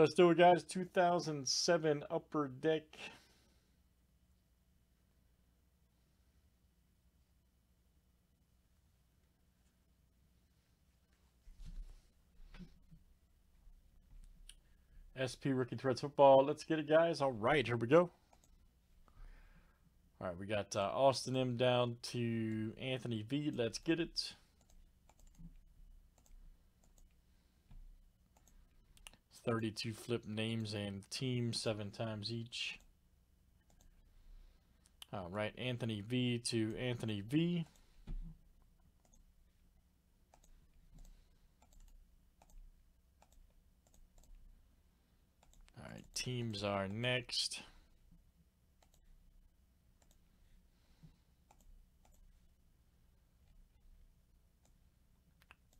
Let's do it, guys. 2007 Upper Deck. SP Rookie Threads Football. Let's get it, guys. All right, here we go. All right, we got uh, Austin M down to Anthony V. Let's get it. Thirty-two flip names and teams seven times each. All right, Anthony V to Anthony V. All right, teams are next.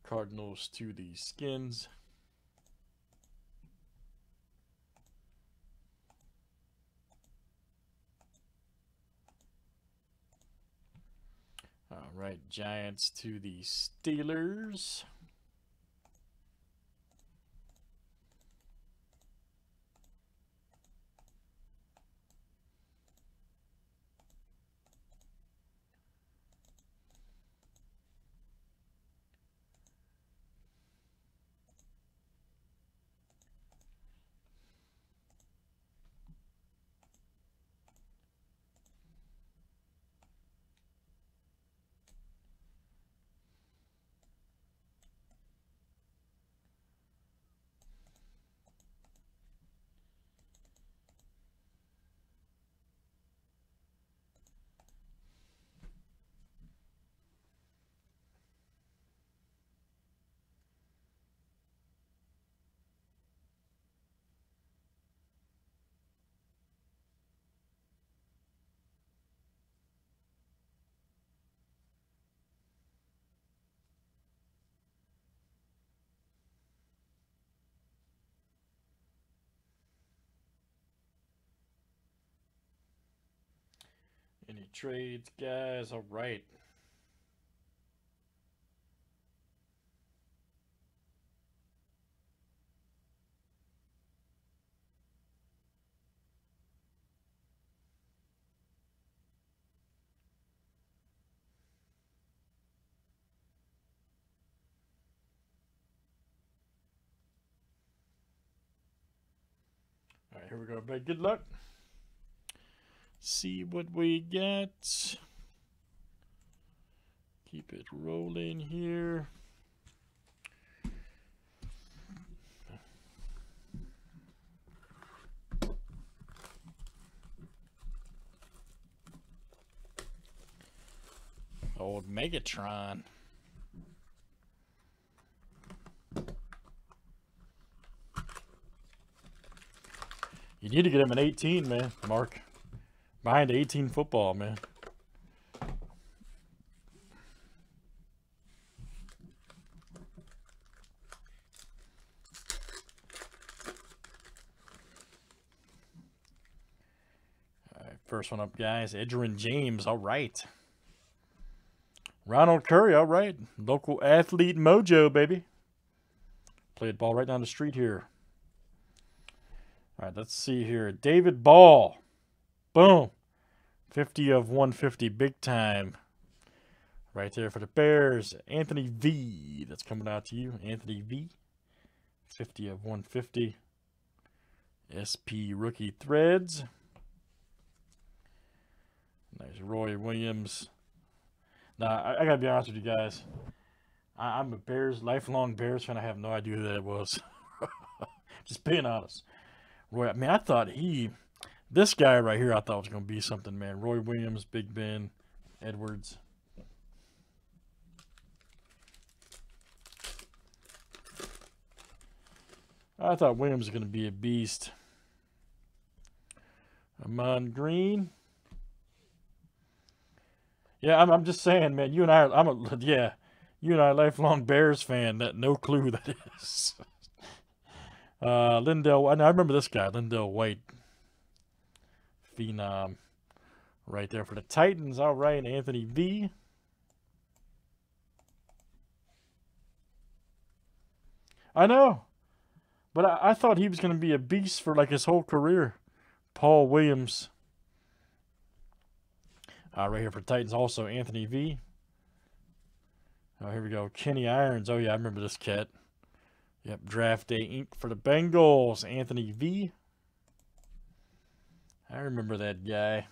Cardinals to the Skins. All right, Giants to the Steelers. Trades, guys? All right. All right, here we go, everybody. Good luck. See what we get. Keep it rolling here. Old Megatron. You need to get him an 18, man, Mark. Behind 18 football, man. First one up, guys. Edgerrin James. All right. Ronald Curry. All right. Local athlete mojo, baby. Played ball right down the street here. All right, let's see here. David Ball. Boom. 50 of 150, big time. Right there for the Bears. Anthony V. That's coming out to you. Anthony V. 50 of 150. SP rookie threads. Nice Roy Williams. Now, I, I got to be honest with you guys. I, I'm a Bears, lifelong Bears fan. I have no idea who that was. Just being honest. Roy, I mean, I thought he this guy right here, I thought was going to be something, man. Roy Williams, Big Ben, Edwards. I thought Williams was going to be a beast. Ahman Green. Yeah, I'm, I'm just saying, man. You and I, I'm a, yeah, you and I, lifelong Bears fan. That no clue that is. uh, LenDale, I remember this guy, LenDale White phenom right there for the Titans. All right, Anthony V. I know. But I, I thought he was going to be a beast for like his whole career. Paul Williams. Uh, right here for Titans, also Anthony V. Oh, here we go. Kenny Irons. Oh, yeah, I remember this cat. Yep, draft day ink for the Bengals. Anthony V. I remember that guy.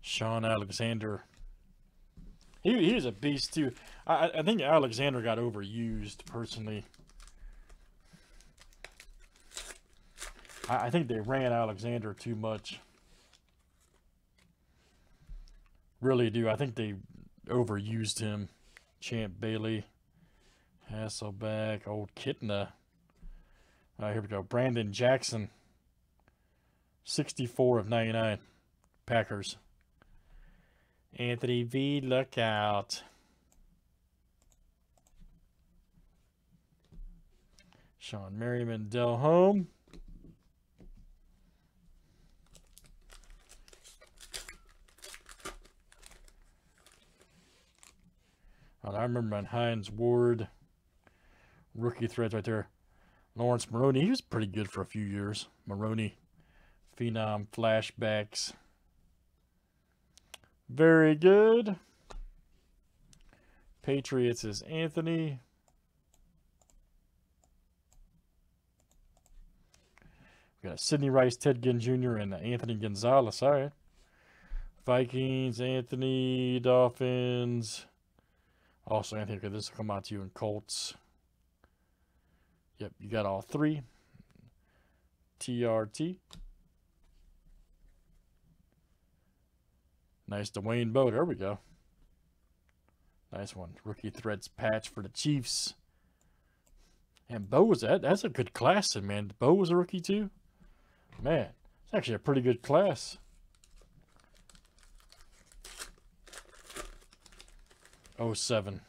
Shaun Alexander. He, he was a beast, too. I, I think Alexander got overused, personally. I, I think they ran Alexander too much. Really do. I think they overused him. Champ Bailey. Hasselbeck. Old Kitna. Right, here we go. Brandon Jackson. 64 of 99. Packers. Anthony V, look out. Shawne Merriman, Del Home. Oh, I remember on Hines Ward. Rookie threads right there. Laurence Maroney, he was pretty good for a few years. Maroney. Phenom flashbacks. Very good. Patriots is Anthony. We got Sidney Rice, Ted Ginn Jr., and Anthony Gonzalez. All right. Vikings, Anthony, Dolphins. Also, Anthony, okay, this will come out to you in Colts. Yep, you got all three. TRT. Nice Dwayne Bowe. There we go. Nice one. Rookie threads patch for the Chiefs. And Bowe was that. That's a good class, man. Bowe was a rookie too. Man, it's actually a pretty good class. Oh seven.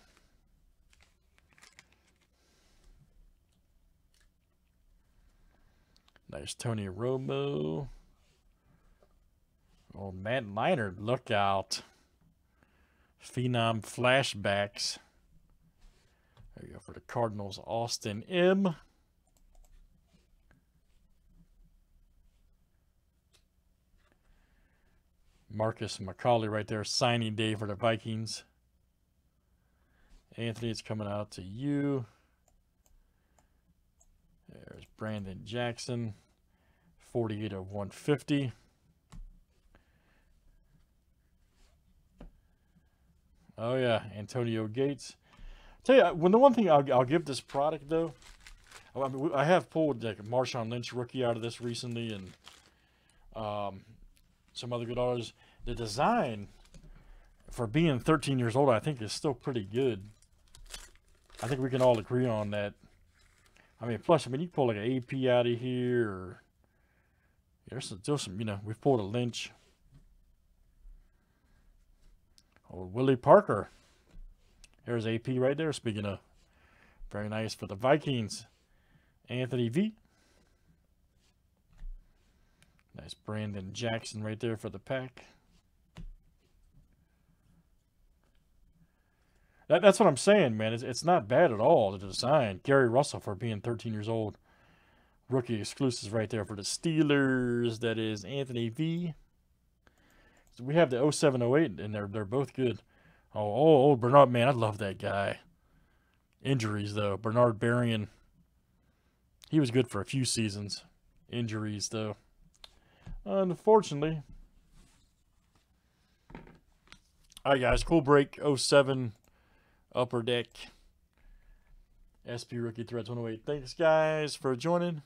Nice Tony Romo. Oh, Matt Leinart, look out. Phenom flashbacks. There you go for the Cardinals, Austin M. Marcus McCauley right there, signing day for the Vikings. Anthony, it's coming out to you. There's Brandon Jackson, 48 of 150. Oh yeah, Antonio Gates. Tell you, when the one thing I'll, I'll give this product though, I, mean, I have pulled like Marshawn Lynch rookie out of this recently, and um, some other good autos. The design for being 13 years old, I think, is still pretty good. I think we can all agree on that. I mean, plus, I mean, you pull like an AP out of here, or there's still some, you know, we've pulled a Lynch. Or Willie Parker. There's AP right there, speaking of. Very nice for the Vikings. Anthony V. Nice Brandon Jackson right there for the pack. That, that's what I'm saying, man. It's, it's not bad at all, the design. Gary Russell for being 13 years old. Rookie exclusives right there for the Steelers. That is Anthony V we have the 0708 and they're they're both good. Oh, oh, oh, Bernard, man, I love that guy. Injuries though, Bernard Berrian. He was good for a few seasons. Injuries though, unfortunately. All right, guys, cool break. 07 upper deck. SP Rookie Threads 108. Thanks, guys, for joining.